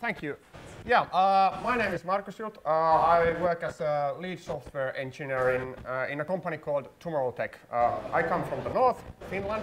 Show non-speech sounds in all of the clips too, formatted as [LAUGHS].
thank you. Yeah, uh, my name is Markus Hjort. Uh, I work as a lead software engineer in, uh, in a company called Tomorrow Tech. Uh, I come from the north, Finland.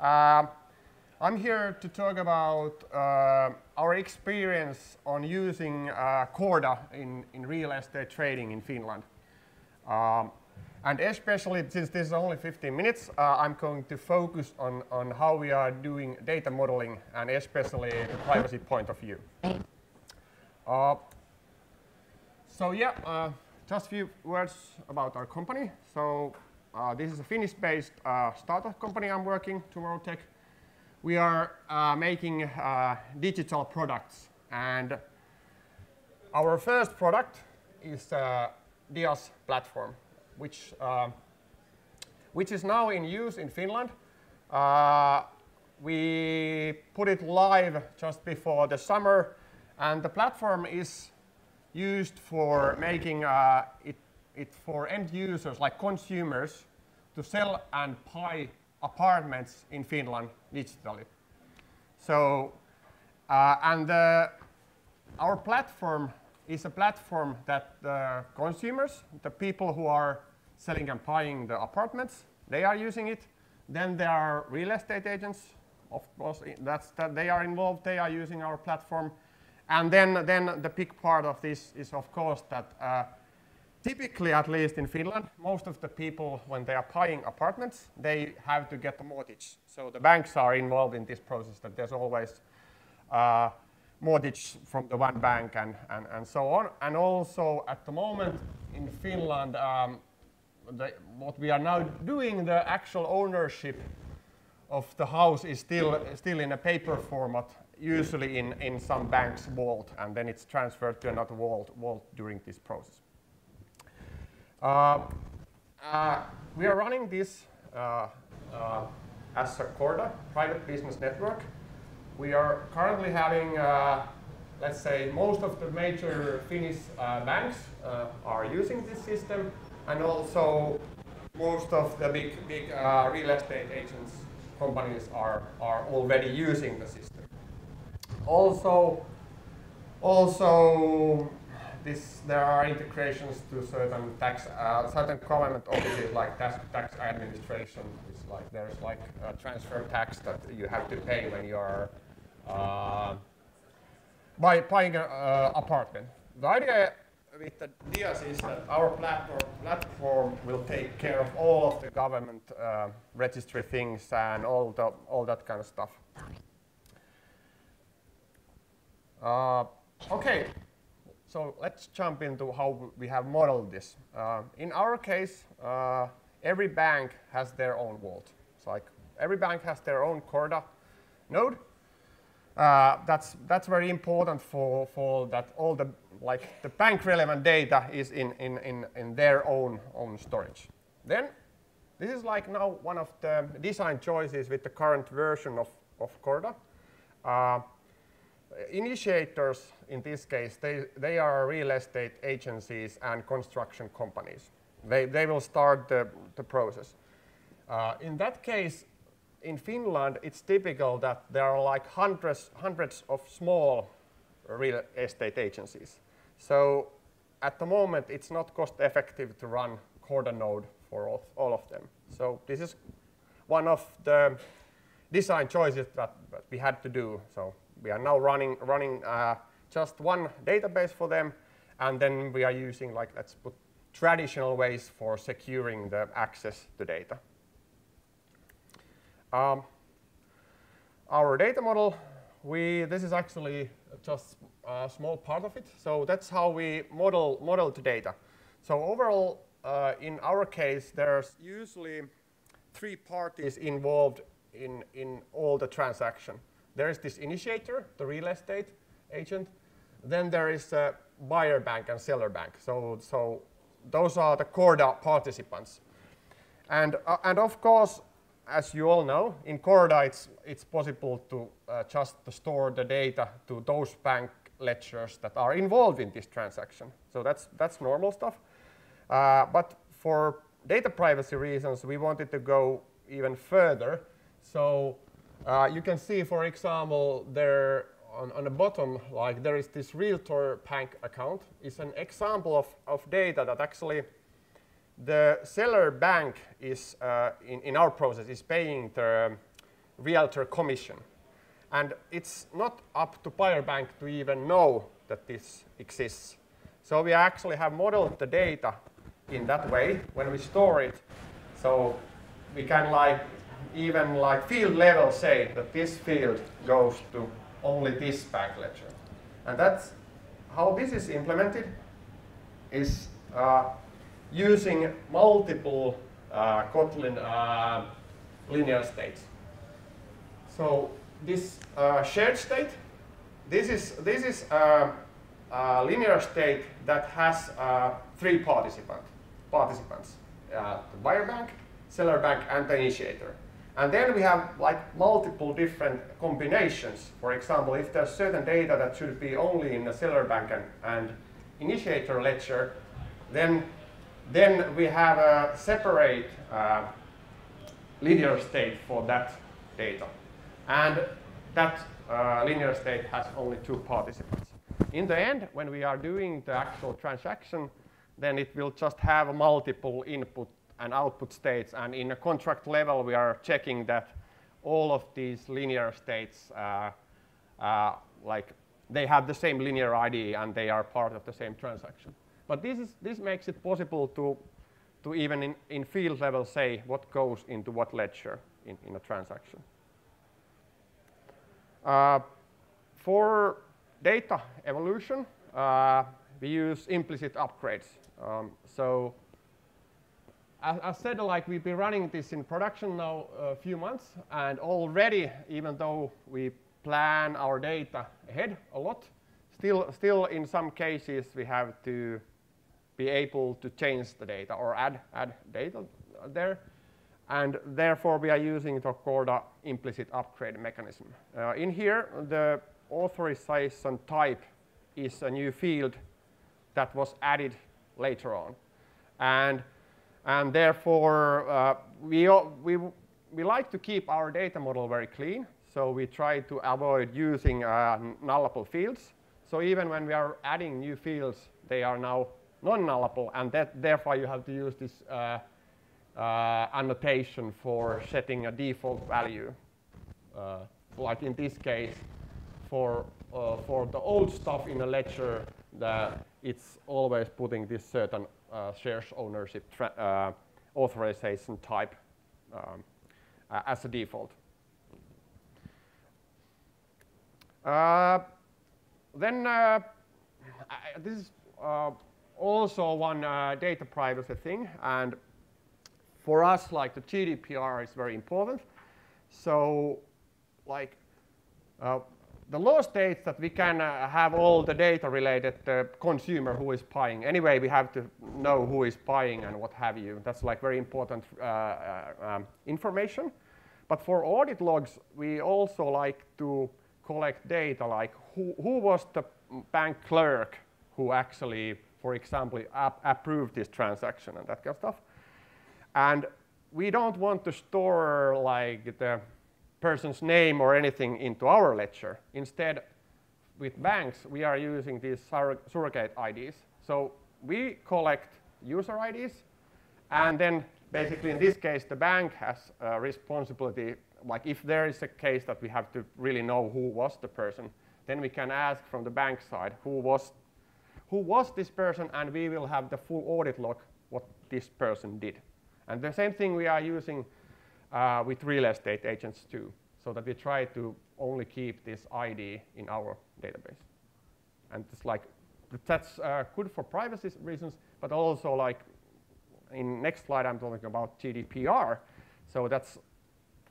Uh, I'm here to talk about uh, our experience on using Corda in, in real estate trading in Finland. Um, and especially since this is only 15 minutes, uh, I'm going to focus on, on how we are doing data modeling and especially the privacy point of view. Uh, so yeah, uh, just a few words about our company. So uh, this is a Finnish-based uh, startup company I'm working, Tomorrow Tech. We are uh, making digital products and our first product is DIAS platform which, uh, which is now in use in Finland. Uh, we put it live just before the summer, and the platform is used for making uh, it, it for end users, like consumers, to sell and buy apartments in Finland digitally. So, uh, and uh, our platform is a platform that the consumers, the people who are selling and buying the apartments, they are using it. Then there are real estate agents, of course, that's that they are involved, they are using our platform. And then, then the big part of this is, of course, that uh, typically, at least in Finland, most of the people, when they are buying apartments, they have to get a mortgage. So the banks are involved in this process, that there's always uh, mortgage from the one bank and, and, and so on. And also at the moment in Finland, um, the, what we are now doing, the actual ownership of the house is still, still in a paper format, usually in, in some bank's vault, and then it's transferred to another vault, vault during this process. Uh, uh, we are running this uh, uh as a Corda, private business network. We are currently having, uh, let's say, most of the major Finnish uh, banks are using this system, and also most of the big, big uh, real estate agents companies are, are already using the system. Also, also this, there are integrations to certain tax, uh, certain government offices like tax, tax administration. It's like there's like a transfer tax that you have to pay when you are uh, buy, buying an uh, apartment. The idea with the DIAS is that our platform, platform will take care of all of the government uh, registry things and all, the, all that kind of stuff. Uh, okay, so let's jump into how we have modeled this. Uh, in our case, uh, every bank has their own vault. So like every bank has their own Corda node. Uh, that's that's very important for for that all the like the bank relevant data is in, in, in, in their own, own storage. Then this is like now one of the design choices with the current version of, of Corda. Uh, initiators in this case, they, they are real estate agencies and construction companies. They, they will start the, the process. Uh, in that case, in Finland, it's typical that there are like hundreds, hundreds of small real estate agencies. So at the moment, it's not cost effective to run Corda node for all, all of them. So this is one of the design choices that, that we had to do. So we are now running, running uh, just one database for them, and then we are using, like, let's put traditional ways for securing the access to data. Um, our data model, we, this is actually just a small part of it. So that's how we model, model the data. So overall, uh, in our case, there's usually three parties involved in, in all the transaction. There is this initiator, the real estate agent. Then there is a buyer bank and seller bank. So, so those are the core participants. And, uh, and of course, as you all know, in Corda, it's, it's possible to uh, just to store the data to those bank ledgers that are involved in this transaction. So that's, that's normal stuff. Uh, but for data privacy reasons, we wanted to go even further. So uh, you can see, for example, there on, on the bottom, like there is this realtor bank account, It's an example of, of data that actually the seller bank is, uh, in, in our process, is paying the realtor commission. And it's not up to buyer bank to even know that this exists. So we actually have modeled the data in that way when we store it. So we can like even like field level say that this field goes to only this bank ledger. And that's how this is implemented is uh, using multiple uh, Kotlin uh, linear states. So this uh, shared state, this is, this is a, a linear state that has uh, three participant, participants, uh, the buyer bank, seller bank, and the initiator. And then we have like multiple different combinations. For example, if there's certain data that should be only in the seller bank and, and initiator ledger, then, then we have a separate uh, linear state for that data. And that uh, linear state has only two participants. In the end, when we are doing the actual transaction, then it will just have multiple input and output states. And in a contract level, we are checking that all of these linear states, uh, uh, like they have the same linear ID and they are part of the same transaction. But this, is, this makes it possible to, to even in, in field level say what goes into what ledger in, in a transaction. Uh, for data evolution, uh, we use implicit upgrades. Um, so as I said, like we've been running this in production now a few months, and already, even though we plan our data ahead a lot, still, still in some cases we have to be able to change the data or add, add data there. And therefore, we are using the Corda implicit upgrade mechanism. Uh, in here, the authorization type is a new field that was added later on. And and therefore, uh, we, we, we like to keep our data model very clean. So we try to avoid using uh, nullable fields. So even when we are adding new fields, they are now non-nullable. And that, therefore, you have to use this uh, uh annotation for setting a default value. Uh, like in this case, for, uh, for the old stuff in a ledger, the, it's always putting this certain uh, shares ownership uh, authorization type um, as a default. then this is also one data privacy thing, and for us, like the GDPR is very important. So, like, uh, the law states that we can uh, have all the data related to the consumer who is buying. Anyway, we have to know who is buying and what have you. That's like very important uh, uh, um, information. But for audit logs, we also like to collect data like who, who was the bank clerk who actually, for example, approve this transaction and that kind of stuff. And we don't want to store like the person's name or anything into our ledger. Instead, with banks, we are using these surrogate IDs. So we collect user IDs, and then basically in this case, the bank has a responsibility. Like if there is a case that we have to really know who was the person, then we can ask from the bank side who was, who was this person, and we will have the full audit log what this person did. And the same thing we are using uh, with real estate agents too, so that we try to only keep this ID in our database. And it's like, that's uh, good for privacy reasons, but also like, in next slide I'm talking about GDPR, so that's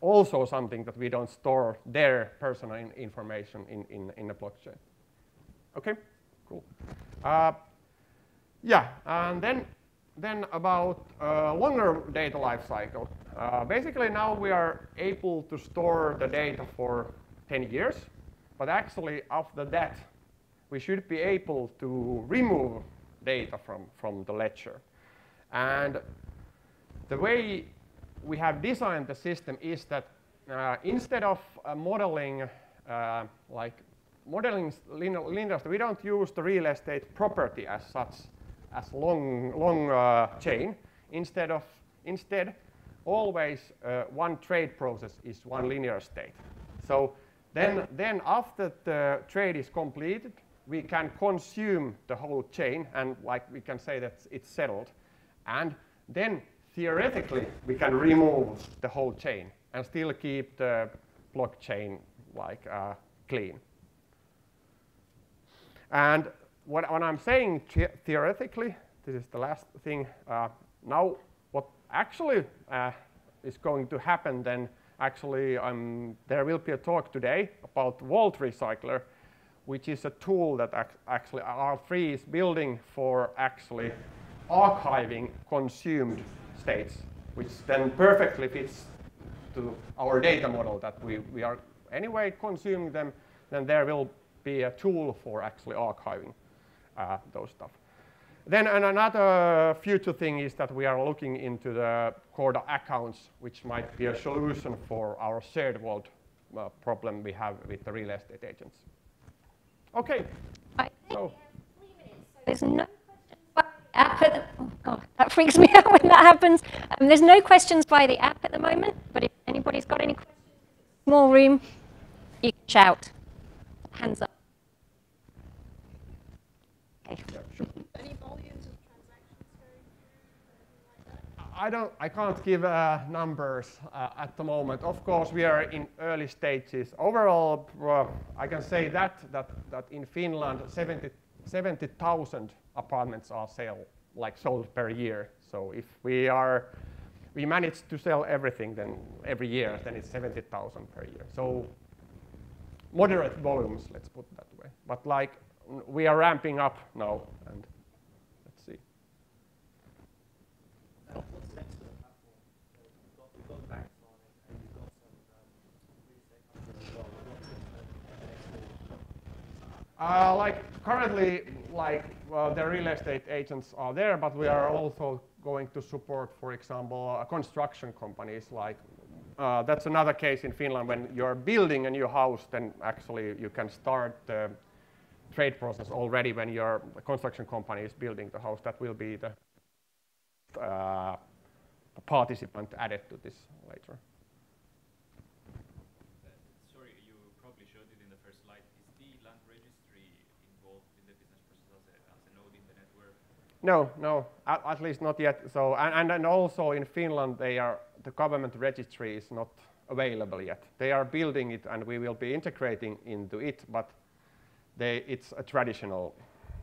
also something that we don't store their personal in information in, in, in the blockchain. Okay, cool. Uh, yeah, and then, then about uh, longer data lifecycle. Uh, basically now we are able to store the data for 10 years, but actually after that we should be able to remove data from, from the ledger. And the way we have designed the system is that uh, instead of uh, modeling uh, like modeling linear, we don't use the real estate property as such, as long, long uh, chain. Instead of, instead, always uh, one trade process is one linear state. So then, then after the trade is completed, we can consume the whole chain and like we can say that it's settled. And then theoretically, we can remove the whole chain and still keep the blockchain like uh, clean. And what, what I'm saying theoretically, this is the last thing. Uh, now, what actually uh, is going to happen then, actually, um, there will be a talk today about Vault Recycler, which is a tool that ac actually R3 is building for actually archiving consumed states, which then perfectly fits to our data model that we, we are anyway consuming them, then there will be a tool for actually archiving uh, those stuff. Then another future thing is that we are looking into the Corda accounts, which might be a solution for our shared world uh, problem we have with the real estate agents. Okay. So. There's no app the, oh God, that freaks me [LAUGHS] out when that happens. Um, there's no questions by the app at the moment, but if anybody's got any questions, small room, you can shout. Hands up. Okay. I don't, I can't give uh, numbers uh, at the moment. Of course, we are in early stages. Overall, uh, I can say that, that, that in Finland, 70,000 70, apartments are sell, like sold per year. So if we are, we manage to sell everything then every year, then it's 70,000 per year. So moderate volumes, let's put it that way. But like we are ramping up now and let's see. Uh, like currently, like well, the real estate agents are there, but we are also going to support, for example, uh, construction companies. Like uh, that's another case in Finland when you're building a new house, then actually you can start the trade process already when your construction company is building the house. That will be the uh, participant added to this later. Sorry, you probably showed it in the first slide. Is the land registry involved in the business process as a node in the network? No, no, at, at, least not yet. So, and, and also in Finland, they are, the government registry is not available yet. They are building it and we will be integrating into it, but they, it's a traditional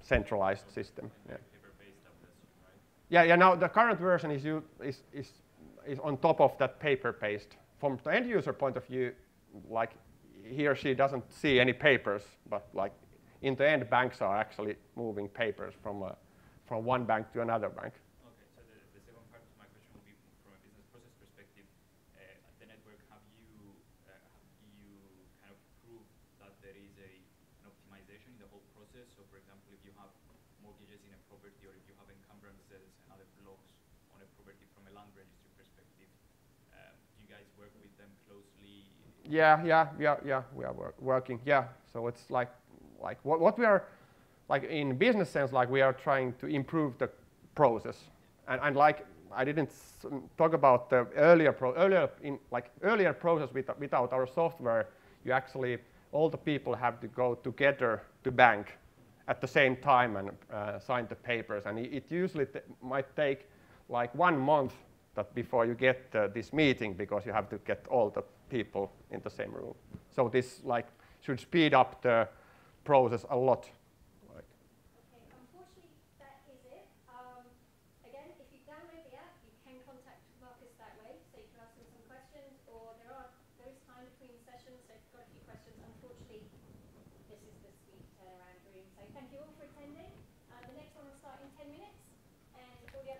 centralized system. Yeah. Yeah, yeah. Now the current version is, is, is, is on top of that paper-based. From the end user point of view, like he or she doesn't see any papers, but like in the end, banks are actually moving papers from a from one bank to another bank. Okay, so the, the second part of my question will be from a business process perspective. Uh, the network, have you, uh, have you kind of proved that there is a, an optimization in the whole process? So for example, if you have mortgages in a property or if you have encumbrances and other blocks on a property from a land registry perspective, um, do you guys work with them closely? Yeah, yeah, yeah, yeah, we are work working, yeah. So it's like, like what, what we are, like in business sense, like we are trying to improve the process. And, and like I didn't talk about the earlier, earlier in like earlier process with, without our software, you actually, all the people have to go together to bank at the same time and uh, sign the papers. And it, it usually might take like one month that before you get uh, this meeting because you have to get all the people in the same room. So this like should speed up the process a lot.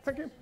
Thank you.